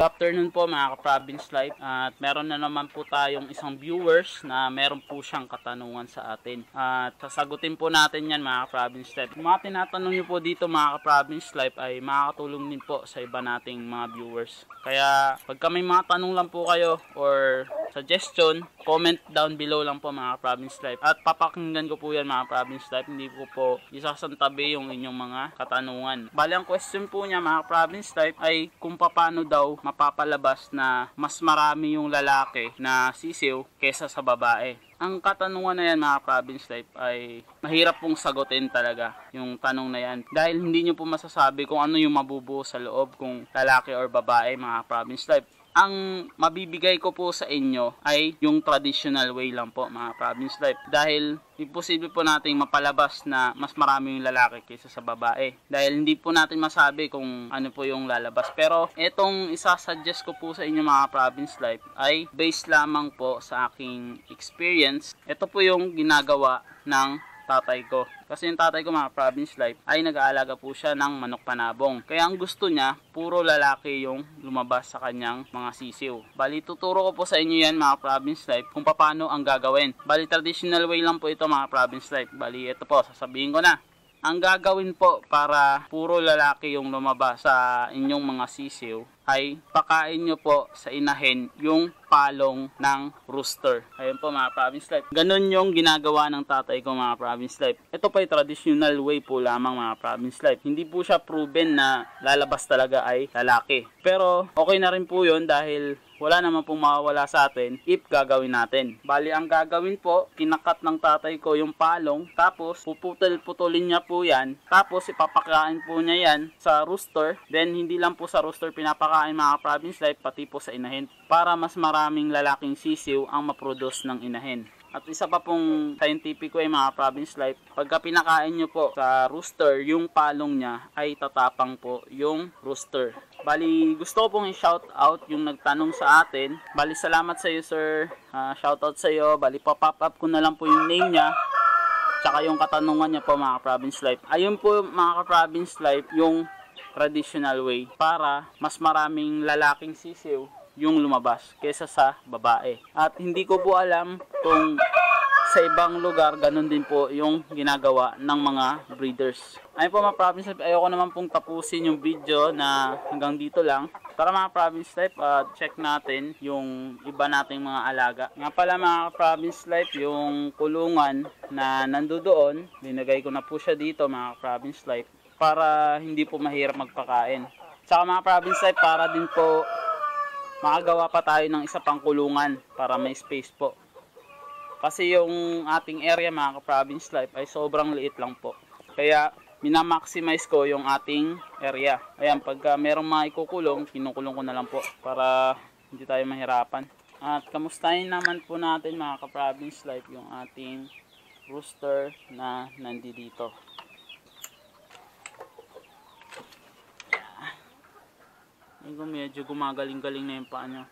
afternoon po mga ka-province life at meron na naman po tayong isang viewers na meron po siyang katanungan sa atin at sasagutin po natin yan mga ka-province life. Kung mga tinatanong nyo po dito mga ka-province life ay makakatulong din po sa iba nating mga viewers. Kaya pagka may mga tanong lang po kayo or suggestion, comment down below lang po mga province life. At papakinggan ko po yan mga province life. Hindi ko po isasantabi yung inyong mga katanungan. Bali ang question po niya mga province life ay kung paano daw mapapalabas na mas marami yung lalaki na sisiw kesa sa babae. Ang katanungan na yan mga province life ay mahirap pong sagutin talaga yung tanong na yan. Dahil hindi nyo po masasabi kung ano yung mabubuo sa loob kung lalaki or babae mga province life ang mabibigay ko po sa inyo ay yung traditional way lang po mga province life. Dahil imposible po nating mapalabas na mas marami yung lalaki kaysa sa babae. Dahil hindi po natin masabi kung ano po yung lalabas. Pero itong isasuggest ko po sa inyo mga province life ay based lamang po sa aking experience. Ito po yung ginagawa ng tatay ko. Kasi yung tatay ko mga province life ay nag-aalaga po siya ng manok panabong. Kaya ang gusto niya, puro lalaki yung lumabas sa kanyang mga sisiw. Bali, tuturo ko po sa inyo yan mga province life kung paano ang gagawin. Bali, traditional way lang po ito mga province life. Bali, ito po, sasabihin ko na. Ang gagawin po para puro lalaki yung lumabas sa inyong mga sisiw ay pakain nyo po sa inahin yung palong ng rooster. Ayun po mga province life. Ganon yung ginagawa ng tatay ko mga province life. Ito pa yung traditional way po lamang mga province life. Hindi po siya proven na lalabas talaga ay lalaki. Pero okay na rin po yun dahil wala naman pong mawawala sa atin if gagawin natin. Bali, ang gagawin po, kinakat ng tatay ko yung palong, tapos puputol-putulin niya po yan, tapos ipapakain po niya yan sa rooster, then hindi lang po sa rooster pinapakain mga province life, pati po sa inahin, para mas maraming lalaking sisiw ang maproduce ng inahin. At isa pa pong scientific way mga province life, pagka pinakain nyo po sa rooster, yung palong niya ay tatapang po yung rooster. Bali, gusto ko pong i-shout out yung nagtanong sa atin. Bali, salamat sa iyo sir. Uh, shout out sa iyo. Bali, pa-pop up ko na lang po yung name niya. Tsaka yung katanungan niya po mga province life. Ayun po mga province life, yung traditional way para mas maraming lalaking sisiw yung lumabas kesa sa babae. At hindi ko po alam kung sa ibang lugar, ganun din po yung ginagawa ng mga breeders. Ayun po mga province life, ayoko naman pong tapusin yung video na hanggang dito lang. Para mga province life, uh, check natin yung iba nating mga alaga. Nga pala mga province life, yung kulungan na nandoon, linagay ko na po siya dito mga province life para hindi po mahirap magpakain. Saka mga province life, para din po makagawa pa tayo ng isa pang kulungan para may space po. Kasi yung ating area mga ka-province life ay sobrang liit lang po. Kaya minamaximize ko yung ating area. Ayan, pagka merong mga ikukulong, kinukulong ko na lang po para hindi tayo mahirapan. At kamustahin naman po natin mga ka-province life yung ating rooster na nandito. Medyo gumagaling-galing na yung paa niya.